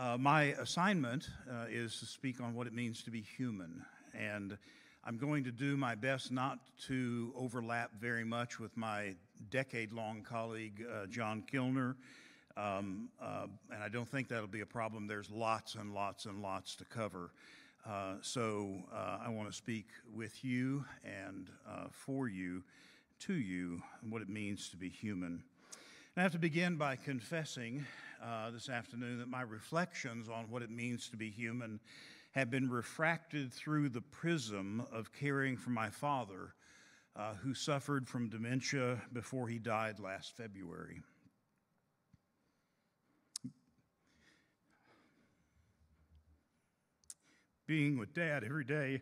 Uh, my assignment uh, is to speak on what it means to be human. And I'm going to do my best not to overlap very much with my decade long colleague, uh, John Kilner. Um, uh, and I don't think that'll be a problem. There's lots and lots and lots to cover. Uh, so uh, I want to speak with you and for you, to you, what it means to be human. I have to begin by confessing uh, this afternoon that my reflections on what it means to be human have been refracted through the prism of caring for my father, uh, who suffered from dementia before he died last February. Being with dad every day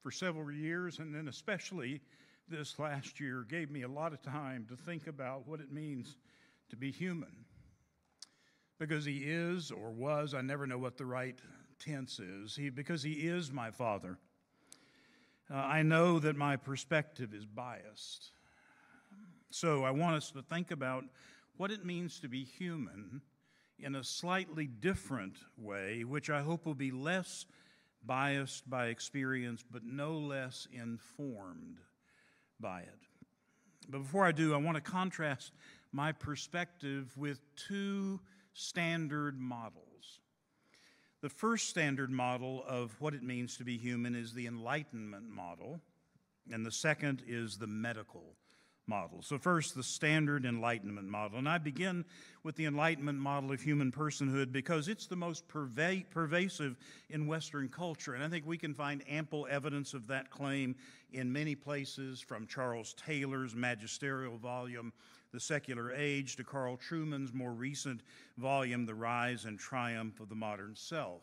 for several years, and then especially this last year, gave me a lot of time to think about what it means to be human because he is or was, I never know what the right tense is, he, because he is my father. Uh, I know that my perspective is biased. So I want us to think about what it means to be human in a slightly different way, which I hope will be less biased by experience, but no less informed by it. But before I do, I want to contrast my perspective with two standard models. The first standard model of what it means to be human is the Enlightenment model, and the second is the medical model. So, first, the standard Enlightenment model. And I begin with the Enlightenment model of human personhood because it's the most perva- pervasive in Western culture. And I think we can find ample evidence of that claim in many places, from Charles Taylor's magisterial volume, The Secular Age, to Carl Trueman's more recent volume, The Rise and Triumph of the Modern Self.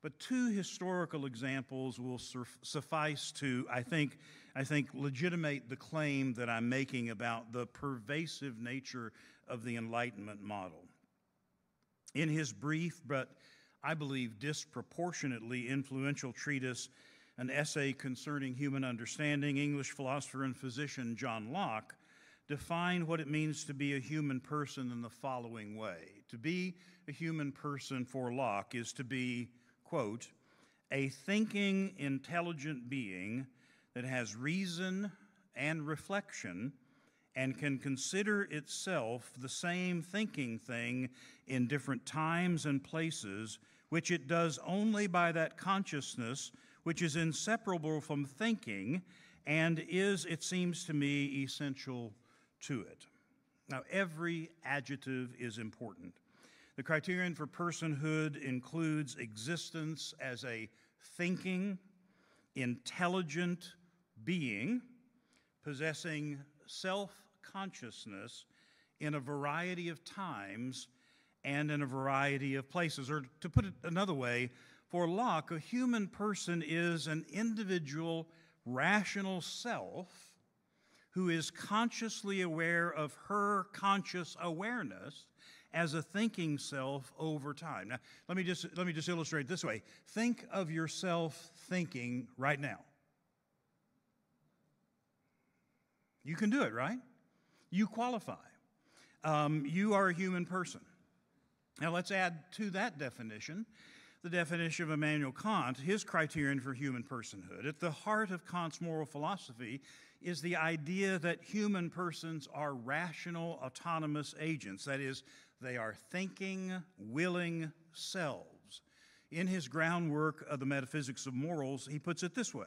But two historical examples will suffice to, I think, I think, legitimate the claim that I'm making about the pervasive nature of the Enlightenment model. In his brief, but I believe disproportionately influential treatise, an essay concerning human understanding, English philosopher and physician John Locke defined what it means to be a human person in the following way. To be a human person for Locke is to be, quote, a thinking, intelligent being that has reason and reflection and can consider itself the same thinking thing in different times and places, which it does only by that consciousness which is inseparable from thinking and is, it seems to me, essential to it. Now, every adjective is important. The criterion for personhood includes existence as a thinking, intelligent, being possessing self consciousness in a variety of times and in a variety of places. Or to put it another way, for Locke, a human person is an individual, rational self who is consciously aware of her conscious awareness as a thinking self over time. Now, let me just, let me just illustrate this way think of yourself thinking right now. You can do it, right? You qualify. Um, you are a human person. Now, let's add to that definition the definition of Immanuel Kant, his criterion for human personhood. At the heart of Kant's moral philosophy is the idea that human persons are rational, autonomous agents. That is, they are thinking, willing selves. In his groundwork of the metaphysics of morals, he puts it this way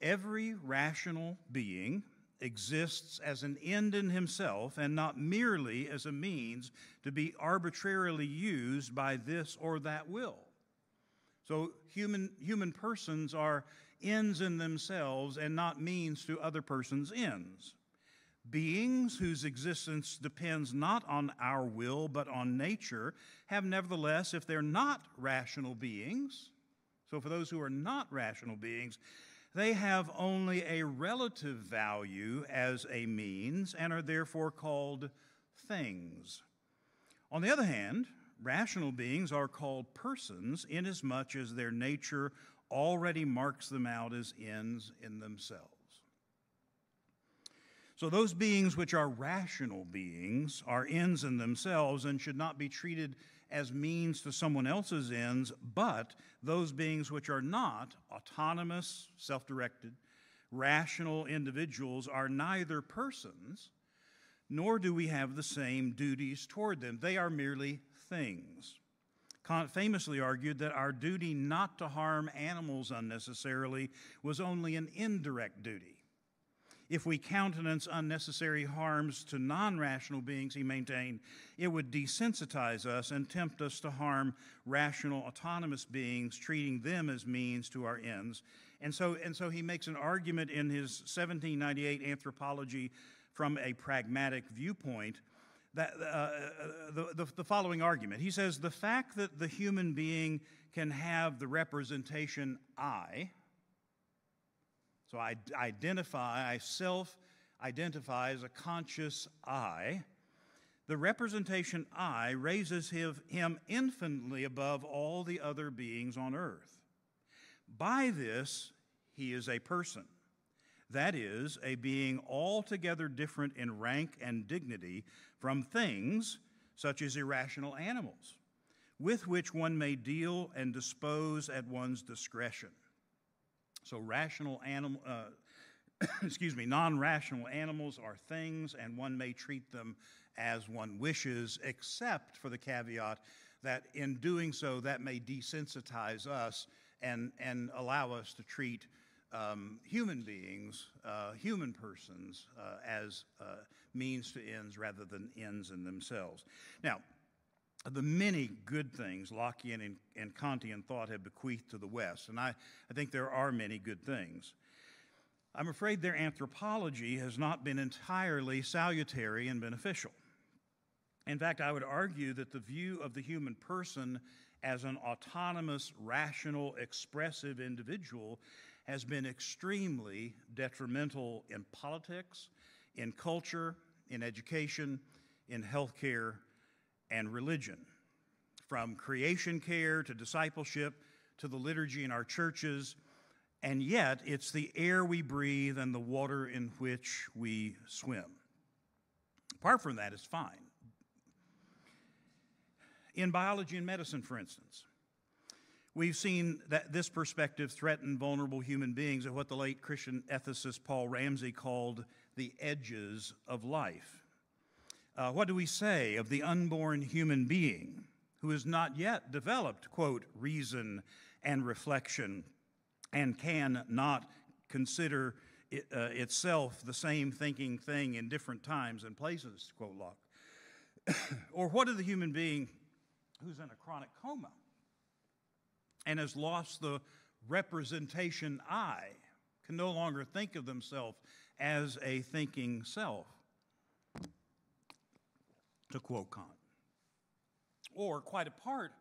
Every rational being exists as an end in himself and not merely as a means to be arbitrarily used by this or that will. So human, human persons are ends in themselves and not means to other persons' ends. Beings whose existence depends not on our will but on nature have nevertheless, if they're not rational beings, so for those who are not rational beings, they have only a relative value as a means and are therefore called things. On the other hand, rational beings are called persons inasmuch as their nature already marks them out as ends in themselves. So, those beings which are rational beings are ends in themselves and should not be treated as means to someone else's ends, but those beings which are not autonomous, self directed, rational individuals are neither persons, nor do we have the same duties toward them. They are merely things. Kant famously argued that our duty not to harm animals unnecessarily was only an indirect duty. If we countenance unnecessary harms to non rational beings, he maintained, it would desensitize us and tempt us to harm rational, autonomous beings, treating them as means to our ends. And so, and so he makes an argument in his 1798 Anthropology from a pragmatic viewpoint that, uh, uh, the, the, the following argument. He says, The fact that the human being can have the representation I, so I identify, I self identify as a conscious I. The representation I raises him infinitely above all the other beings on earth. By this, he is a person. That is, a being altogether different in rank and dignity from things such as irrational animals, with which one may deal and dispose at one's discretion. So, rational animal, uh, excuse me, non rational animals are things, and one may treat them as one wishes, except for the caveat that in doing so, that may desensitize us and, and allow us to treat um, human beings, uh, human persons, uh, as uh, means to ends rather than ends in themselves. Now, the many good things Lockean and, and Kantian thought had bequeathed to the West, and I, I think there are many good things. I'm afraid their anthropology has not been entirely salutary and beneficial. In fact, I would argue that the view of the human person as an autonomous, rational, expressive individual has been extremely detrimental in politics, in culture, in education, in healthcare, and religion. From creation care to discipleship to the liturgy in our churches, and yet it's the air we breathe and the water in which we swim. Apart from that, it's fine. In biology and medicine, for instance, we've seen that this perspective threaten vulnerable human beings at what the late Christian ethicist Paul Ramsey called the edges of life. Uh, what do we say of the unborn human being who has not yet developed, quote, reason and reflection and can not consider it, uh, itself the same thinking thing in different times and places, quote Locke? or what of the human being who's in a chronic coma and has lost the representation I, can no longer think of themselves as a thinking self? To quote Kant. Or, quite apart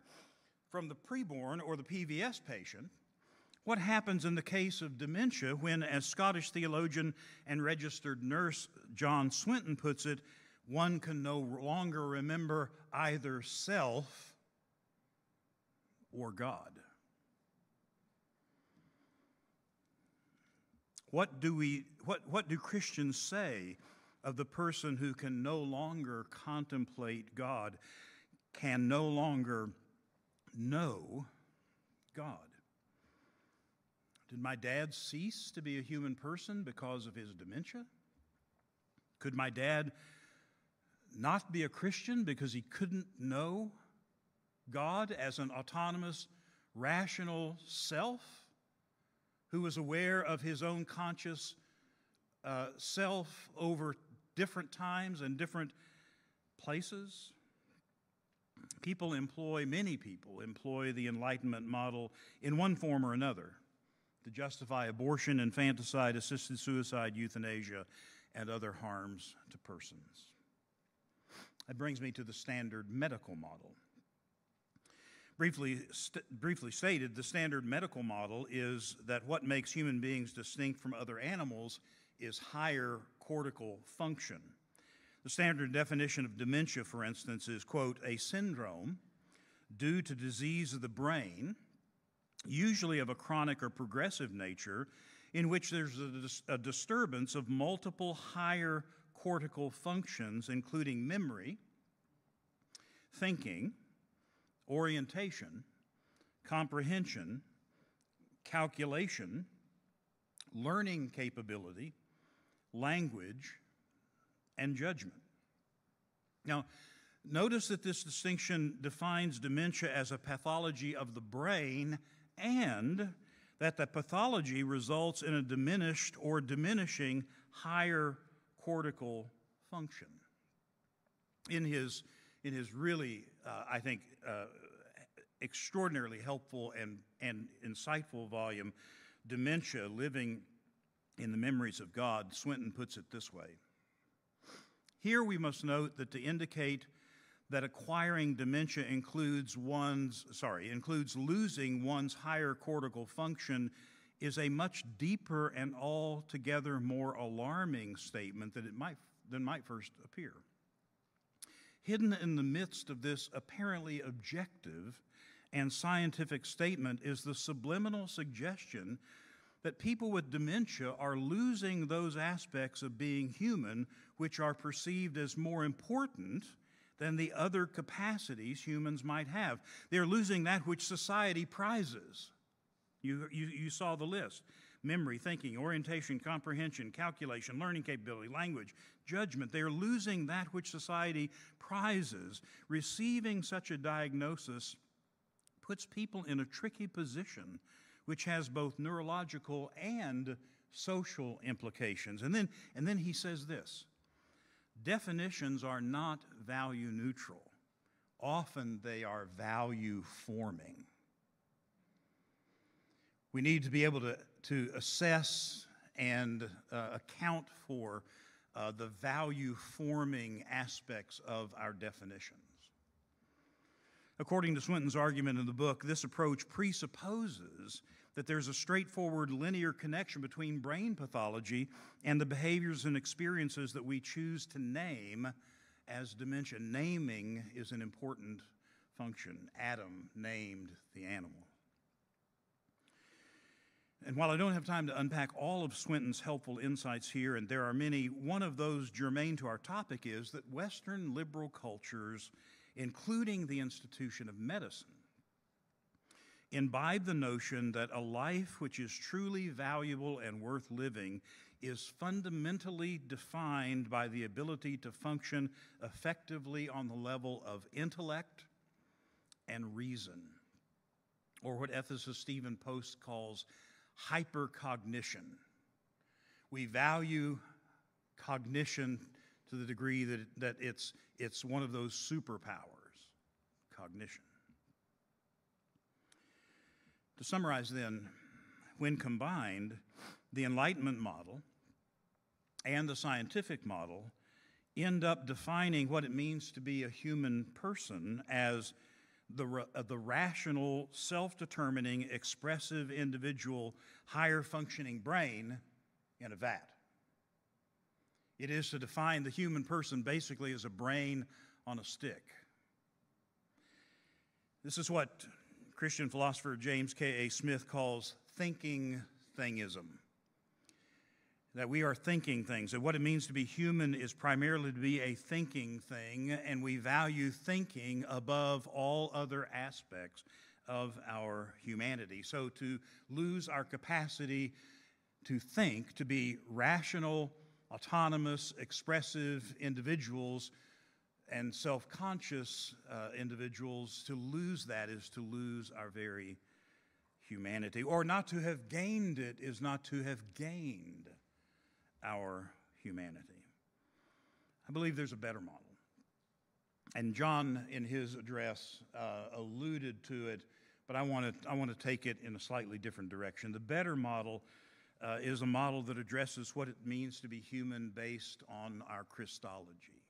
from the preborn or the PVS patient, what happens in the case of dementia when, as Scottish theologian and registered nurse John Swinton puts it, one can no longer remember either self or God? What do, we, what, what do Christians say of the person who can no longer contemplate God, can no longer know God. Did my dad cease to be a human person because of his dementia? Could my dad not be a Christian because he couldn't know God as an autonomous, rational self who was aware of his own conscious uh, self over different times and different places. People employ, many people employ the Enlightenment model in one form or another to justify abortion, infanticide, assisted suicide, euthanasia, and other harms to persons. That brings me to the standard medical model. Briefly, st- briefly stated, the standard medical model is that what makes human beings distinct from other animals is higher cortical function. The standard definition of dementia, for instance, is, quote, a syndrome due to disease of the brain, usually of a chronic or progressive nature, in which there's a, dis- a disturbance of multiple higher cortical functions, including memory, thinking, orientation, comprehension, calculation, learning capability, language, and judgment. Now, notice that this distinction defines dementia as a pathology of the brain and that the pathology results in a diminished or diminishing higher cortical function. In his, in his really, uh, I think, uh, extraordinarily helpful and, and insightful volume, Dementia Living in the Memories of God, Swinton puts it this way. Here we must note that to indicate that acquiring dementia includes one's sorry includes losing one's higher cortical function is a much deeper and altogether more alarming statement than it might than might first appear hidden in the midst of this apparently objective and scientific statement is the subliminal suggestion that people with dementia are losing those aspects of being human which are perceived as more important than the other capacities humans might have. They're losing that which society prizes. You, you, you saw the list memory, thinking, orientation, comprehension, calculation, learning capability, language, judgment. They are losing that which society prizes. Receiving such a diagnosis puts people in a tricky position, which has both neurological and social implications. And then, and then he says this definitions are not value neutral, often they are value forming. We need to be able to, to assess and uh, account for uh, the value forming aspects of our definitions. According to Swinton's argument in the book, this approach presupposes that there's a straightforward linear connection between brain pathology and the behaviors and experiences that we choose to name as dementia. Naming is an important function. Adam named the animal. And while I don't have time to unpack all of Swinton's helpful insights here, and there are many, one of those germane to our topic is that Western liberal cultures including the institution of medicine, imbibe the notion that a life which is truly valuable and worth living is fundamentally defined by the ability to function effectively on the level of intellect and reason, or what ethicist Stephen Post calls hypercognition. We value cognition to the degree that, that it's, it's one of those superpowers, cognition. To summarize, then, when combined, the Enlightenment model and the scientific model end up defining what it means to be a human person as the, uh, the rational, self determining, expressive individual, higher functioning brain in a vat. It is to define the human person basically as a brain on a stick. This is what Christian philosopher James K.A. Smith calls thinking thingism. That we are thinking things. And what it means to be human is primarily to be a thinking thing, and we value thinking above all other aspects of our humanity. So to lose our capacity to think, to be rational, autonomous, expressive individuals and self conscious uh, individuals, to lose that is to lose our very humanity. Or not to have gained it is not to have gained our humanity. I believe there's a better model. And John, in his address, uh, alluded to it, but I want to I want to take it in a slightly different direction. The better model uh, is a model that addresses what it means to be human based on our Christology.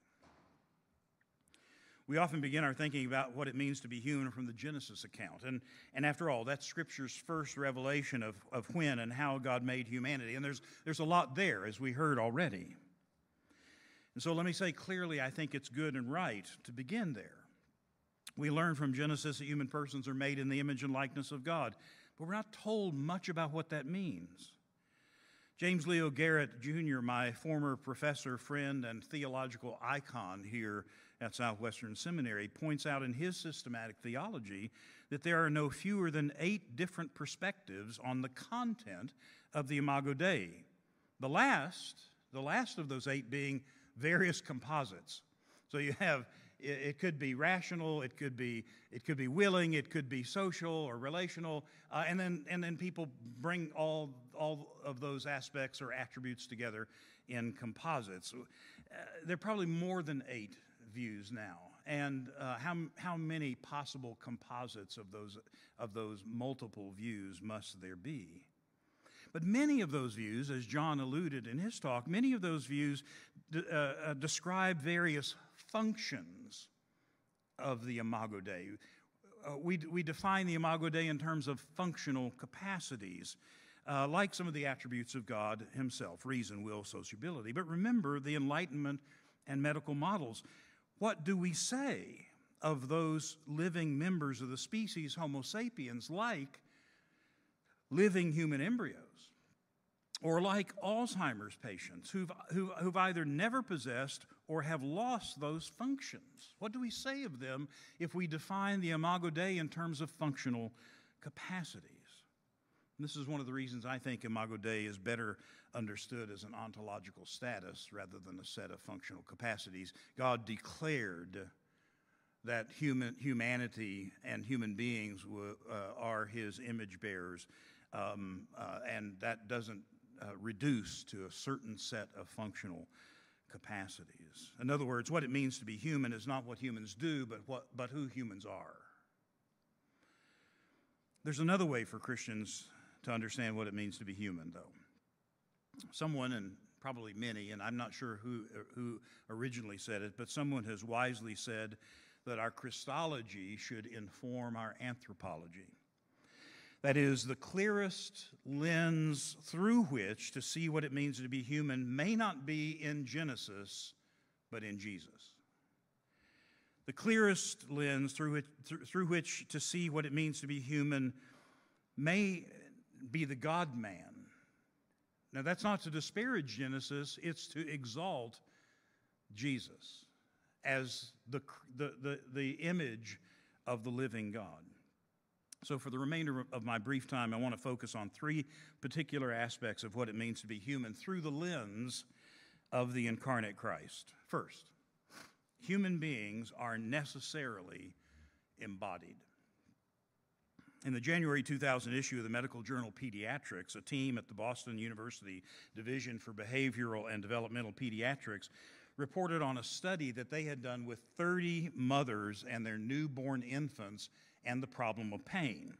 We often begin our thinking about what it means to be human from the Genesis account. And, and after all, that's Scripture's first revelation of, of when and how God made humanity. And there's, there's a lot there, as we heard already. And so let me say clearly, I think it's good and right to begin there. We learn from Genesis that human persons are made in the image and likeness of God, but we're not told much about what that means. James Leo Garrett Jr., my former professor, friend, and theological icon here at Southwestern Seminary, points out in his systematic theology that there are no fewer than eight different perspectives on the content of the Imago Dei. The last, the last of those eight being various composites. So you have it, could be rational, it could be it could be willing, it could be social or relational, uh, and then and then people bring all all of those aspects or attributes together in composites. Uh, there are probably more than eight views now, and uh, how how many possible composites of those of those multiple views must there be? But many of those views, as John alluded in his talk, many of those views uh, uh, describe various functions of the Imago Dei. Uh, we, we define the Imago Dei in terms of functional capacities, uh, like some of the attributes of God Himself reason, will, sociability. But remember the Enlightenment and medical models. What do we say of those living members of the species Homo sapiens, like living human embryos? or like Alzheimer's patients who've, who, who've either never possessed or have lost those functions. What do we say of them if we define the Imago Dei in terms of functional capacities? And this is one of the reasons I think Imago Dei is better understood as an ontological status rather than a set of functional capacities. God declared that human, humanity and human beings w- uh, are his image bearers. Um, uh, and that doesn't uh, reduced to a certain set of functional capacities. In other words, what it means to be human is not what humans do, but, what, but who humans are. There's another way for Christians to understand what it means to be human, though. Someone, and probably many, and I'm not sure who, who originally said it, but someone has wisely said that our Christology should inform our anthropology. That is, the clearest lens through which to see what it means to be human may not be in Genesis, but in Jesus. The clearest lens through which, through which to see what it means to be human may be the God man. Now, that's not to disparage Genesis, it's to exalt Jesus as the, the, the, the image of the living God. So, for the remainder of my brief time, I want to focus on three particular aspects of what it means to be human through the lens of the incarnate Christ. First, human beings are necessarily embodied. In the January 2000 issue of the medical journal Pediatrics, a team at the Boston University Division for Behavioral and Developmental Pediatrics reported on a study that they had done with 30 mothers and their newborn infants and the problem of pain.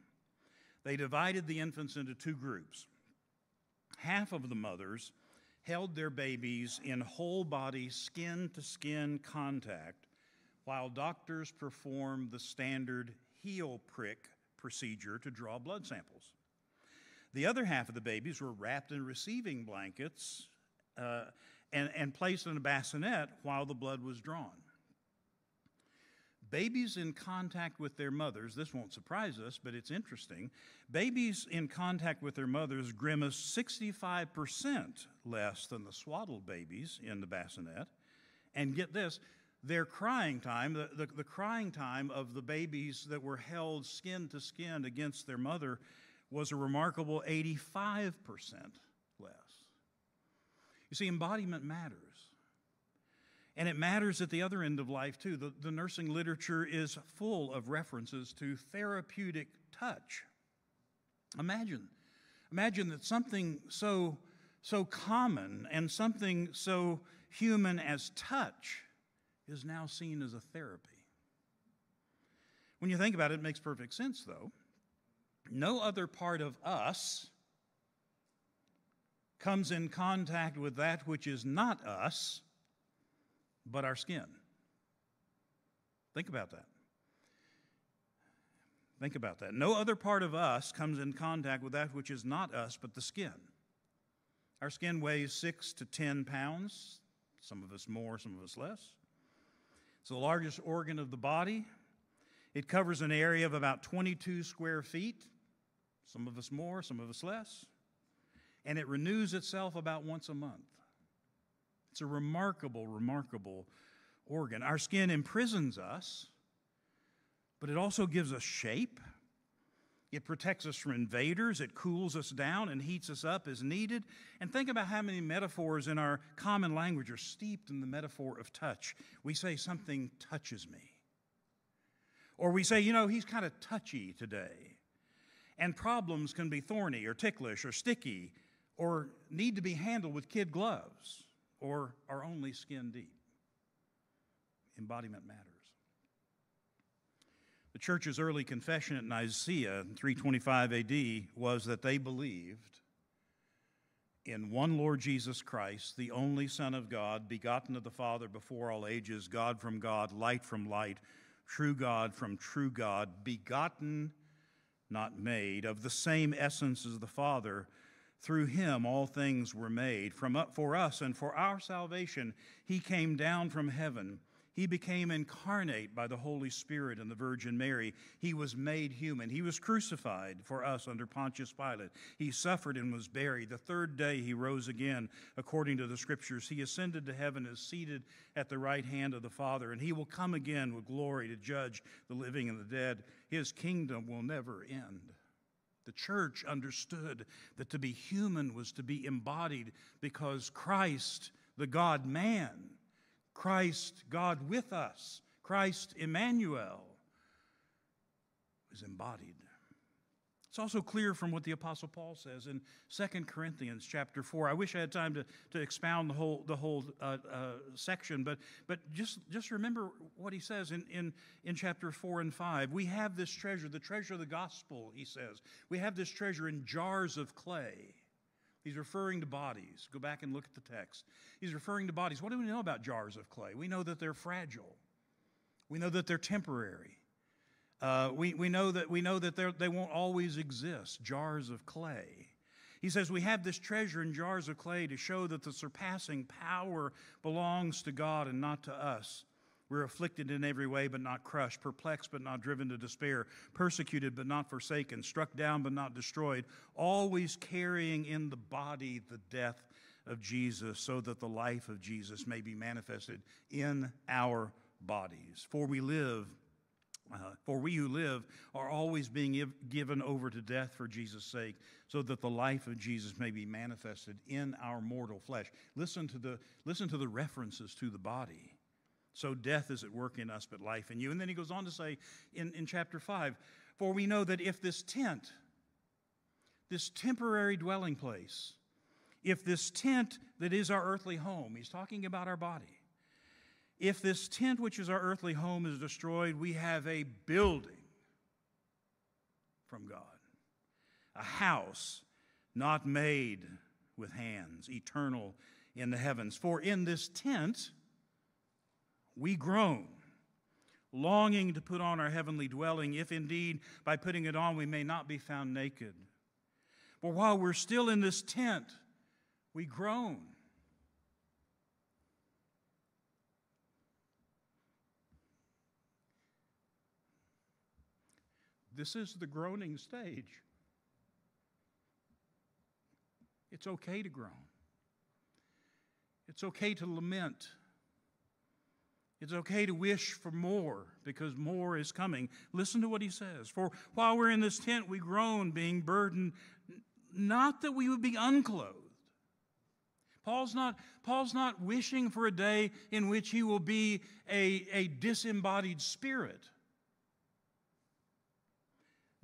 They divided the infants into two groups. Half of the mothers held their babies in whole body, skin to skin contact while doctors performed the standard heel prick procedure to draw blood samples. The other half of the babies were wrapped in receiving blankets uh, and, and placed in a bassinet while the blood was drawn. Babies in contact with their mothers, this won't surprise us, but it's interesting. Babies in contact with their mothers grimace 65% less than the swaddled babies in the bassinet. And get this, their crying time, the, the, the, crying time of the babies that were held skin to skin against their mother, was a remarkable 85% less. You see, embodiment matters. And it matters at the other end of life, too. The, the nursing literature is full of references to therapeutic touch. Imagine, imagine that something so, so common and something so human as touch is now seen as a therapy. When you think about it, it makes perfect sense, though. No other part of us comes in contact with that which is not us but our skin. Think about that. Think about that. No other part of us comes in contact with that which is not us, but the skin. Our skin weighs six to 10 pounds, some of us more, some of us less. It's the largest organ of the body. It covers an area of about 22 square feet, some of us more, some of us less. and it renews itself about once a month. It's a remarkable, remarkable organ. Our skin imprisons us, but it also gives us shape. It protects us from invaders. It cools us down and heats us up as needed. And think about how many metaphors in our common language are steeped in the metaphor of touch. We say, Something touches me. Or we say, You know, he's kind of touchy today. And problems can be thorny or ticklish or sticky or need to be handled with kid gloves or are only skin deep. Embodiment matters. The church's early confession at Nicaea in 325 AD was that they believed in one Lord Jesus Christ, the only Son of God, begotten of the Father before all ages, God from God, light from light, true God from true God, begotten, not made, of the same essence as the Father through him all things were made. From up for us and for our salvation, he came down from heaven. He became incarnate by the Holy Spirit and the Virgin Mary. He was made human. He was crucified for us under Pontius Pilate. He suffered and was buried. The third day he rose again, according to the Scriptures. He ascended to heaven, and is seated at the right hand of the Father, and he will come again with glory to judge the living and the dead. His kingdom will never end. The church understood that to be human was to be embodied because Christ, the God man, Christ, God with us, Christ Emmanuel, was embodied. It's also clear from what the Apostle Paul says in 2 Corinthians chapter 4. I wish I had time to, to expound the whole, the whole uh, uh, section, but, but just, just remember what he says in, in, in chapter 4 and 5. We have this treasure, the treasure of the gospel, he says. We have this treasure in jars of clay. He's referring to bodies. Go back and look at the text. He's referring to bodies. What do we know about jars of clay? We know that they're fragile, we know that they're temporary. Uh, we, we know that, we know that they won't always exist, jars of clay. He says, We have this treasure in jars of clay to show that the surpassing power belongs to God and not to us. We're afflicted in every way, but not crushed, perplexed, but not driven to despair, persecuted, but not forsaken, struck down, but not destroyed, always carrying in the body the death of Jesus, so that the life of Jesus may be manifested in our bodies. For we live uh, for we who live are always being given over to death for Jesus' sake, so that the life of Jesus may be manifested in our mortal flesh. Listen to the, listen to the references to the body. So death is at work in us, but life in you. And then he goes on to say in, in chapter 5 For we know that if this tent, this temporary dwelling place, if this tent that is our earthly home, he's talking about our body, if this tent, which is our earthly home, is destroyed, we have a building from God, a house not made with hands, eternal in the heavens. For in this tent we groan, longing to put on our heavenly dwelling, if indeed by putting it on we may not be found naked. For while we're still in this tent, we groan This is the groaning stage. It's okay to groan. It's okay to lament. It's okay to wish for more because more is coming. Listen to what he says. For while we're in this tent, we groan, being burdened, not that we would be unclothed. Paul's not, Paul's not wishing for a day in which he will be a, a disembodied spirit.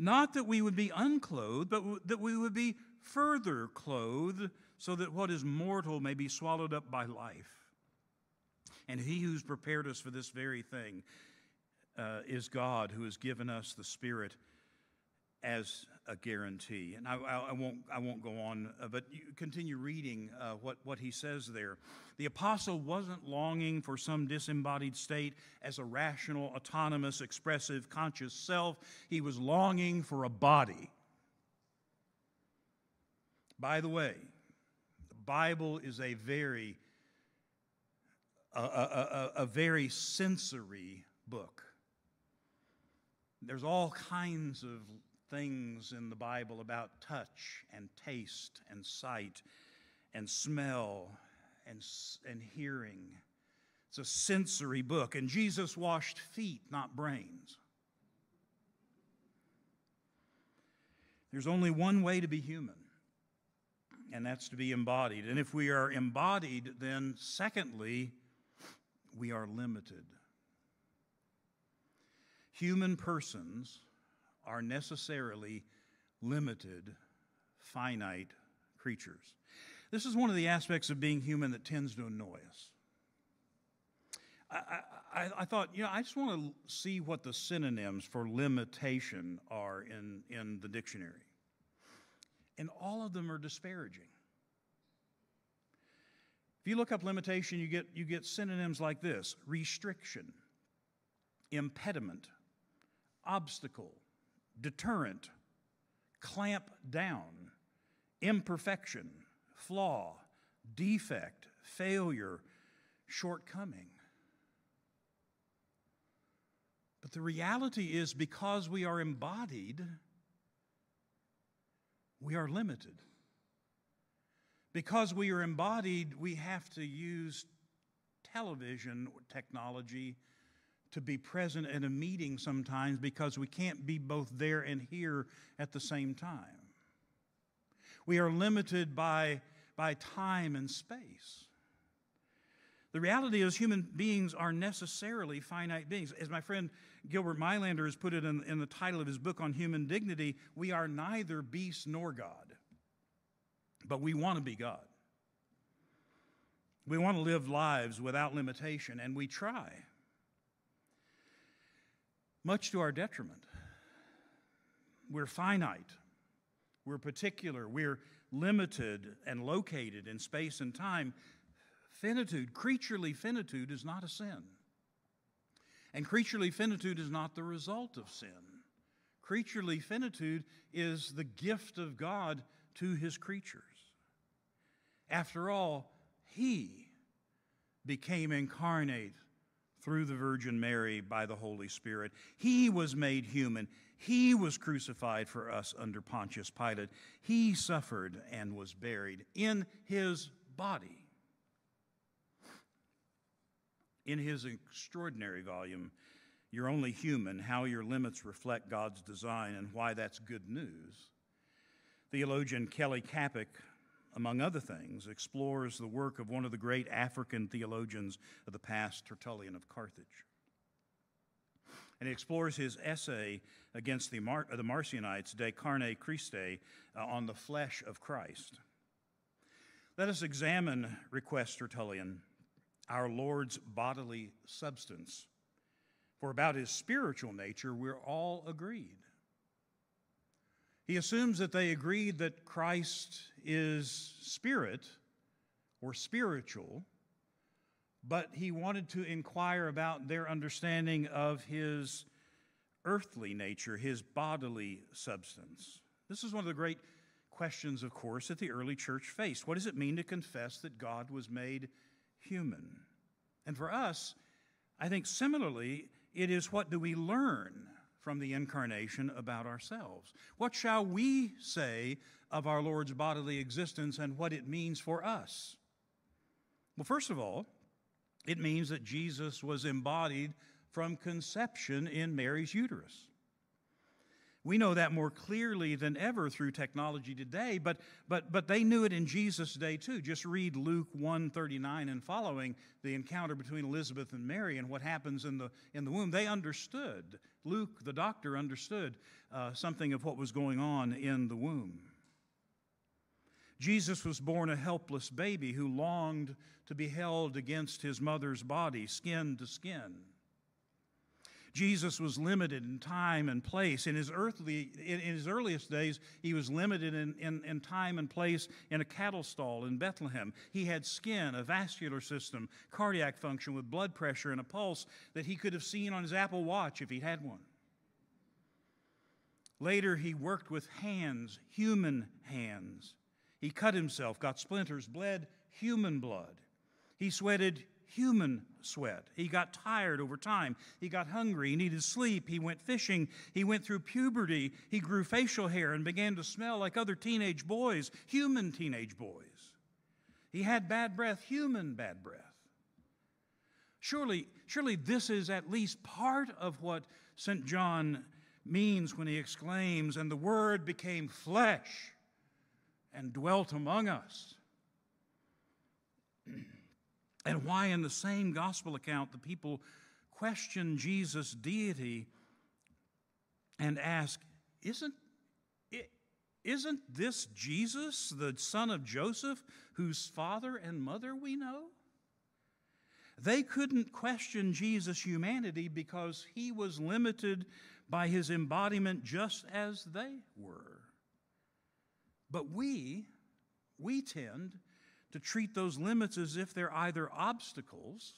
Not that we would be unclothed, but that we would be further clothed, so that what is mortal may be swallowed up by life. And he who's prepared us for this very thing uh, is God, who has given us the Spirit as a guarantee. And I, I, won't, I won't go on, uh, but continue reading uh, what, what he says there. The apostle wasn't longing for some disembodied state as a rational, autonomous, expressive, conscious self. He was longing for a body. By the way, the Bible is a very, a, a, a, a very sensory book. There's all kinds of things in the Bible about touch and taste and sight and smell and, and hearing. It's a sensory book, and Jesus washed feet, not brains. There's only one way to be human, and that's to be embodied. And if we are embodied, then secondly, we are limited. Human persons are necessarily limited, finite creatures. This is one of the aspects of being human that tends to annoy us. I, I, I, thought, you know, I just want to see what the synonyms for limitation are in, in the dictionary. And all of them are disparaging. If you look up limitation, you get, you get synonyms like this restriction, impediment, obstacle, deterrent, clamp down, imperfection, flaw, defect, failure, shortcoming. But the reality is because we are embodied, we are limited. Because we are embodied, we have to use television technology to be present at a meeting sometimes because we can't be both there and here at the same time. We are limited by, by time and space. The reality is, human beings are necessarily finite beings. As my friend Gilbert Meilaender has put it in, in the title of his book on human dignity, we are neither beast nor God, but we want to be God. We want to live lives without limitation, and we try much to our detriment. We're finite, we're particular, we're limited and located in space and time. Finitude, creaturely finitude, is not a sin. And creaturely finitude is not the result of sin. Creaturely finitude is the gift of God to his creatures. After all, he became incarnate through the Virgin Mary by the Holy Spirit. He was made human. He was crucified for us under Pontius Pilate. He suffered and was buried in his body. In his extraordinary volume, You're Only Human How Your Limits Reflect God's Design and Why That's Good News, theologian Kelly Kapic among other things, explores the work of one of the great African theologians of the past, Tertullian of Carthage. And he explores his essay against the, Mar- the Marcionites, De Carne Christi, uh, on the flesh of Christ. Let us examine, requests Tertullian, our Lord's bodily substance. For about his spiritual nature, we're all agreed. He assumes that they agreed that Christ is spirit or spiritual, but he wanted to inquire about their understanding of his earthly nature, his bodily substance. This is one of the great questions, of course, that the early church faced. What does it mean to confess that God was made human? And for us, I think similarly, it is what do we learn from the incarnation about ourselves. What shall we say of our Lord's bodily existence and what it means for us? Well, first of all, it means that Jesus was embodied from conception in Mary's uterus. We know that more clearly than ever through technology today, but, but, but they knew it in Jesus' day too. Just read Luke 139 and following the encounter between Elizabeth and Mary and what happens in the, in the womb. They understood. Luke, the doctor, understood uh, something of what was going on in the womb. Jesus was born a helpless baby who longed to be held against his mother's body, skin to skin. Jesus was limited in time and place. In his, earthly, in his earliest days, he was limited in, in, in, time and place in a cattle stall in Bethlehem. He had skin, a vascular system, cardiac function with blood pressure and a pulse that he could have seen on his Apple Watch if he had one. Later, he worked with hands, human hands. He cut himself, got splinters, bled human blood. He sweated human sweat. He got tired over time. He got hungry. He needed sleep. He went fishing. He went through puberty. He grew facial hair and began to smell like other teenage boys, human teenage boys. He had bad breath, human bad breath. Surely, surely this is at least part of what St. John means when he exclaims, And the Word became flesh and dwelt among us. and why, in the same gospel account, the people question Jesus' deity and ask, Isn't, isn't this Jesus, the son of Joseph, whose father and mother we know? They couldn't question Jesus' humanity because he was limited by his embodiment just as they were. But we, we tend to treat those limits as if they're either obstacles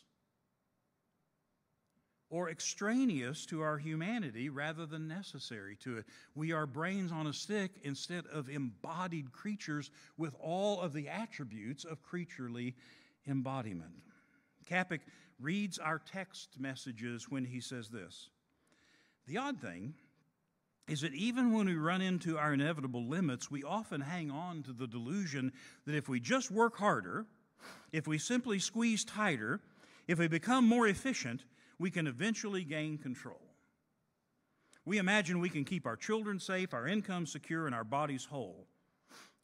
or extraneous to our humanity rather than necessary to it. We are brains on a stick instead of embodied creatures with all of the attributes of creaturely embodiment. Kapic reads our text messages when he says this The odd thing is that even when we run into our inevitable limits, we often hang on to the delusion that if we just work harder, if we simply squeeze tighter, if we become more efficient, we can eventually gain control. We imagine we can keep our children safe, our income secure, and our bodies whole.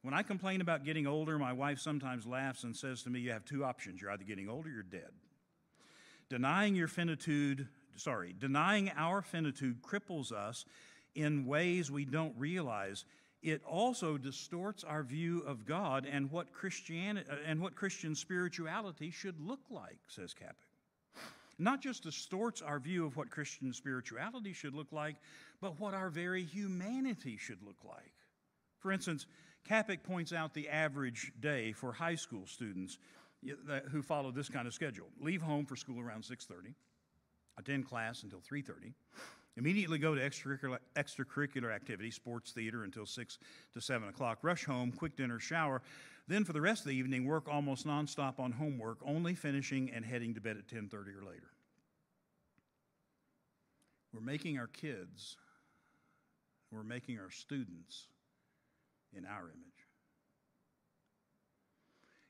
When I complain about getting older, my wife sometimes laughs and says to me, You have two options. You're either getting older or you're dead. Denying your finitude, sorry, denying our finitude cripples us in ways we don't realize. It also distorts our view of God and what Christianity and what Christian spirituality should look like, says Kapic. Not just distorts our view of what Christian spirituality should look like, but what our very humanity should look like. For instance, Kapic points out the average day for high school students who follow this kind of schedule. Leave home for school around 6:30, attend class until 3:30, Immediately go to extracurricular, extracurricular activities, sports, theater until 6 to 7 o'clock. Rush home, quick dinner, shower. Then for the rest of the evening, work almost nonstop on homework, only finishing and heading to bed at 10:30 or later. We're making our kids, we're making our students in our image.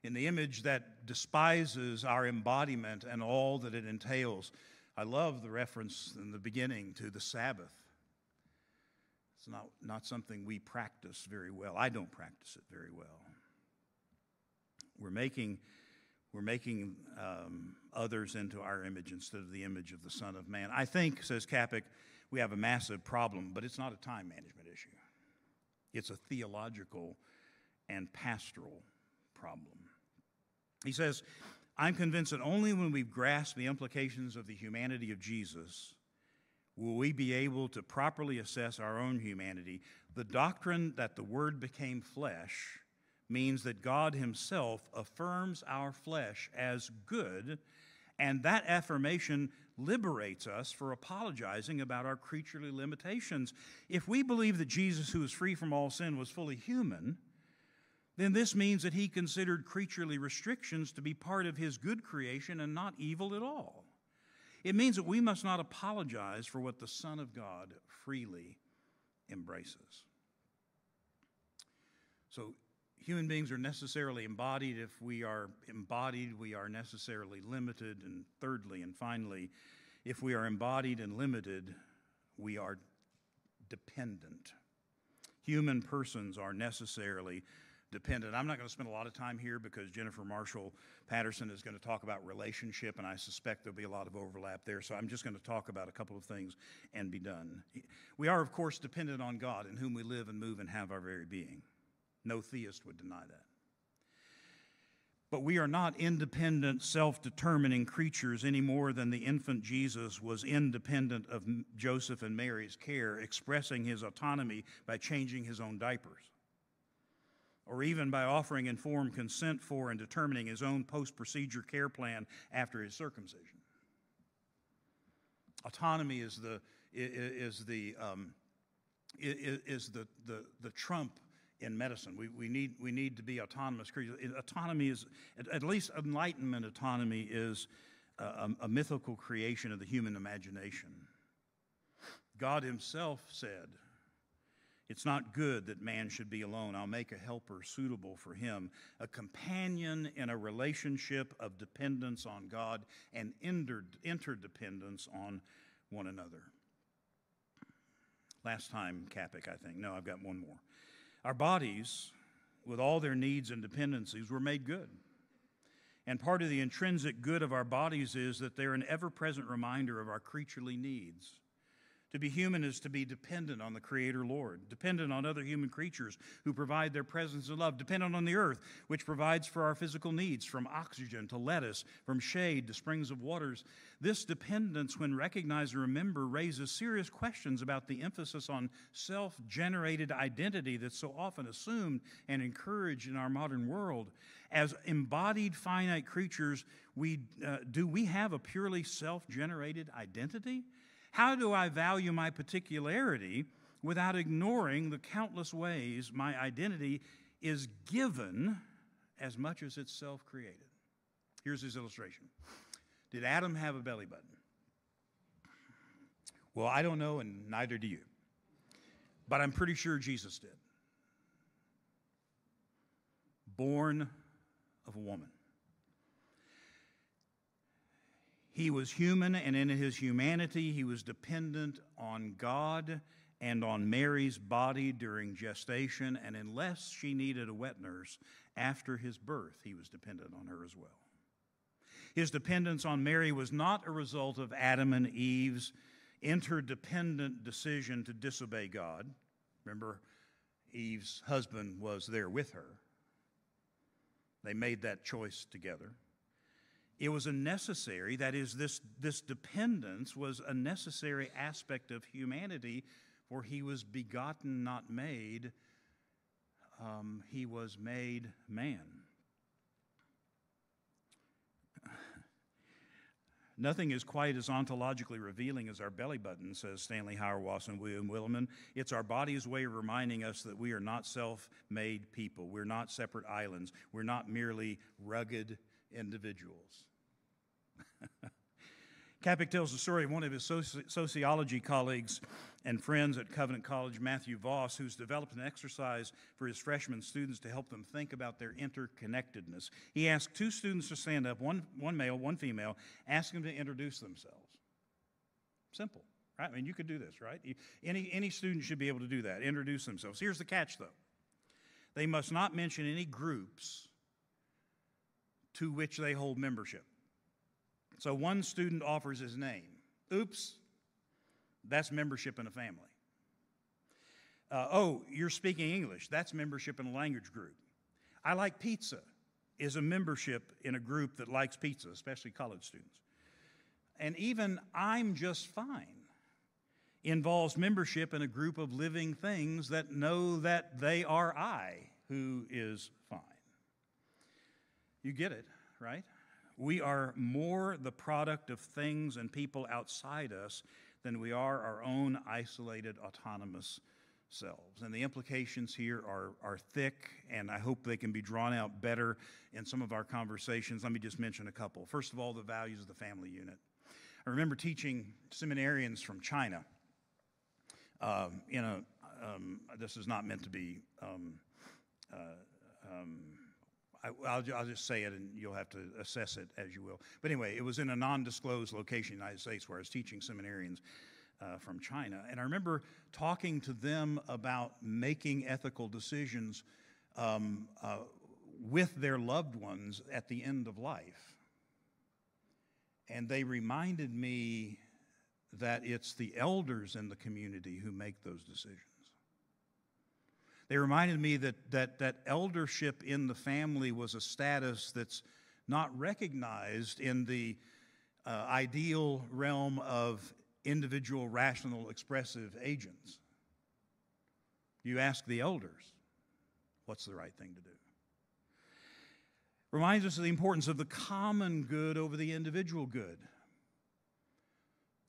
In the image that despises our embodiment and all that it entails I love the reference in the beginning to the Sabbath. It's not, not something we practice very well. I don't practice it very well. We're making, we're making um, others into our image instead of the image of the Son of Man. I think, says Kapic, we have a massive problem, but it's not a time management issue. It's a theological and pastoral problem. He says, I'm convinced that only when we've grasped the implications of the humanity of Jesus will we be able to properly assess our own humanity. The doctrine that the Word became flesh means that God Himself affirms our flesh as good, and that affirmation liberates us for apologizing about our creaturely limitations. If we believe that Jesus, who is free from all sin, was fully human, then this means that he considered creaturely restrictions to be part of his good creation and not evil at all. It means that we must not apologize for what the Son of God freely embraces. So, human beings are necessarily embodied. If we are embodied, we are necessarily limited. And thirdly and finally, if we are embodied and limited, we are dependent. Human persons are necessarily dependent. I'm not going to spend a lot of time here because Jennifer Marshall Patterson is going to talk about relationship, and I suspect there'll be a lot of overlap there. So I'm just going to talk about a couple of things and be done. We are, of course, dependent on God in whom we live and move and have our very being. No theist would deny that. But we are not independent, self determining creatures any more than the infant Jesus was independent of Joseph and Mary's care, expressing his autonomy by changing his own diapers or even by offering informed consent for and determining his own post procedure care plan after his circumcision. Autonomy is the, is the, um, is the, the, the trump in medicine. We, we, need, we need to be autonomous creatures. Autonomy is, at least enlightenment autonomy, is a, a mythical creation of the human imagination. God Himself said, It's not good that man should be alone. I'll make a helper suitable for him, a companion in a relationship of dependence on God and interdependence on one another. Last time, Kapic, I think. No, I've got one more. Our bodies, with all their needs and dependencies, were made good. And part of the intrinsic good of our bodies is that they're an ever present reminder of our creaturely needs. To be human is to be dependent on the Creator Lord, dependent on other human creatures who provide their presence and love, dependent on the earth, which provides for our physical needs, from oxygen to lettuce, from shade to springs of waters. This dependence, when recognized and remembered, raises serious questions about the emphasis on self generated identity that's so often assumed and encouraged in our modern world. As embodied finite creatures, we, uh, do we have a purely self generated identity? How do I value my particularity without ignoring the countless ways my identity is given as much as it's self created? Here's his illustration Did Adam have a belly button? Well, I don't know, and neither do you. But I'm pretty sure Jesus did. Born of a woman. He was human, and in his humanity, he was dependent on God and on Mary's body during gestation, and unless she needed a wet nurse after his birth, he was dependent on her as well. His dependence on Mary was not a result of Adam and Eve's interdependent decision to disobey God. Remember, Eve's husband was there with her. They made that choice together. It was a necessary, that is, this, this dependence was a necessary aspect of humanity, for he was begotten, not made. Um, he was made man. Nothing is quite as ontologically revealing as our belly button, says Stanley Hauerwas and William Willimon. It's our body's way of reminding us that we are not self made people. We're not separate islands. We're not merely rugged individuals. Kapic tells the story of one of his soci- sociology colleagues and friends at Covenant College, Matthew Vos, who's developed an exercise for his freshman students to help them think about their interconnectedness. He asked two students to stand up, one, one male, one female, asking them to introduce themselves. Simple, right? I mean, you could do this, right? any, any student should be able to do that, introduce themselves. Here's the catch, though they must not mention any groups to which they hold membership. So one student offers his name. Oops, that's membership in a family. Uh, oh, you're speaking English. That's membership in a language group. I like pizza is a membership in a group that likes pizza, especially college students. And even I'm just fine involves membership in a group of living things that know that they are I who is. You get it, right? We are more the product of things and people outside us than we are our own isolated, autonomous selves. And the implications here are, are thick, and I hope they can be drawn out better in some of our conversations. Let me just mention a couple. First of all, the values of the family unit. I remember teaching seminarians from China um, in a, um, this is not meant to be um, uh, um, I, will just say it and you'll have to assess it as you will. But anyway, it was in a non disclosed location in the United States where I was teaching seminarians uh, from China. And I remember talking to them about making ethical decisions um, uh, with their loved ones at the end of life. And they reminded me that it's the elders in the community who make those decisions. They reminded me that, that, that eldership in the family was a status that's not recognized in the uh, ideal realm of individual, rational, expressive agents. You ask the elders, what's the right thing to do? Reminds us of the importance of the common good over the individual good.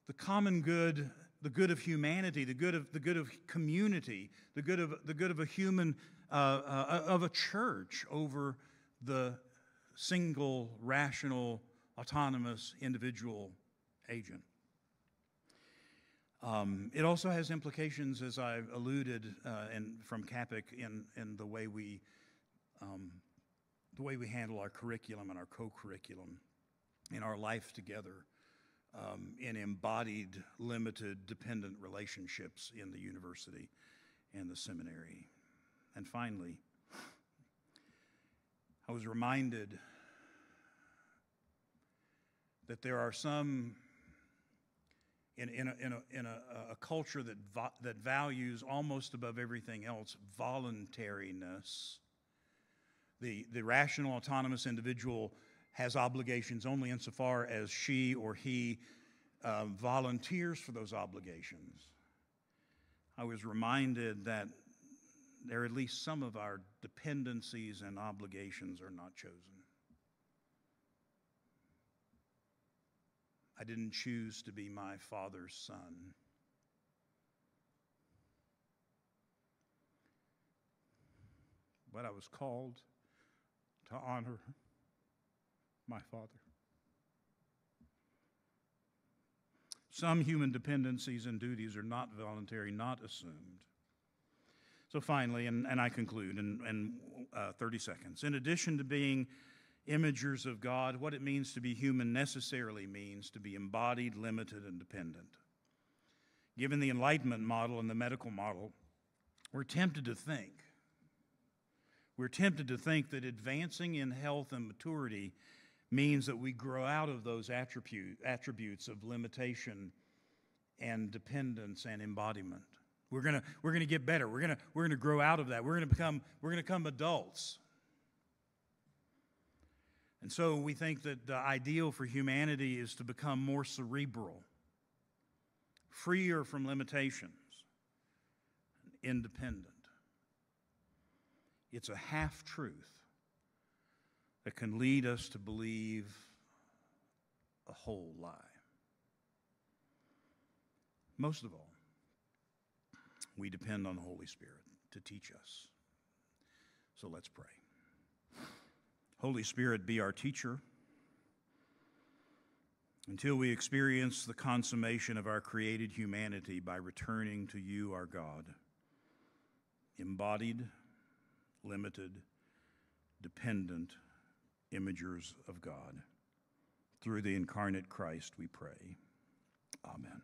The common good the good of humanity, the good of, the good of community, the good of, the good of a human uh, uh, of a church over the single, rational, autonomous individual agent. Um, it also has implications, as I've alluded, uh, in, from Kapic in, in the way we um, the way we handle our curriculum and our co-curriculum in our life together um, in embodied, limited, dependent relationships in the university and the seminary. And finally, I was reminded that there are some in, in, a, in, a, in a, a culture that, va- that values almost above everything else voluntariness. The, the rational, autonomous individual has obligations only insofar as she or he uh, volunteers for those obligations. I was reminded that there at least some of our dependencies and obligations are not chosen. I didn't choose to be my father's son. But I was called to honor my father. Some human dependencies and duties are not voluntary, not assumed. So finally, and, and I conclude in, in uh, 30 seconds. In addition to being imagers of God, what it means to be human necessarily means to be embodied, limited, and dependent. Given the Enlightenment model and the medical model, we're tempted to think, we're tempted to think that advancing in health and maturity means that we grow out of those attribute, attributes of limitation and dependence and embodiment. We're gonna, we're gonna get better. We're gonna, we're gonna grow out of that. We're gonna become, we're gonna become adults. And so we think that the ideal for humanity is to become more cerebral, freer from limitations, independent. It's a half truth that can lead us to believe a whole lie. Most of all, we depend on the Holy Spirit to teach us. So let's pray. Holy Spirit, be our teacher until we experience the consummation of our created humanity by returning to you, our God, embodied, limited, dependent imagers of God. Through the incarnate Christ, we pray. Amen.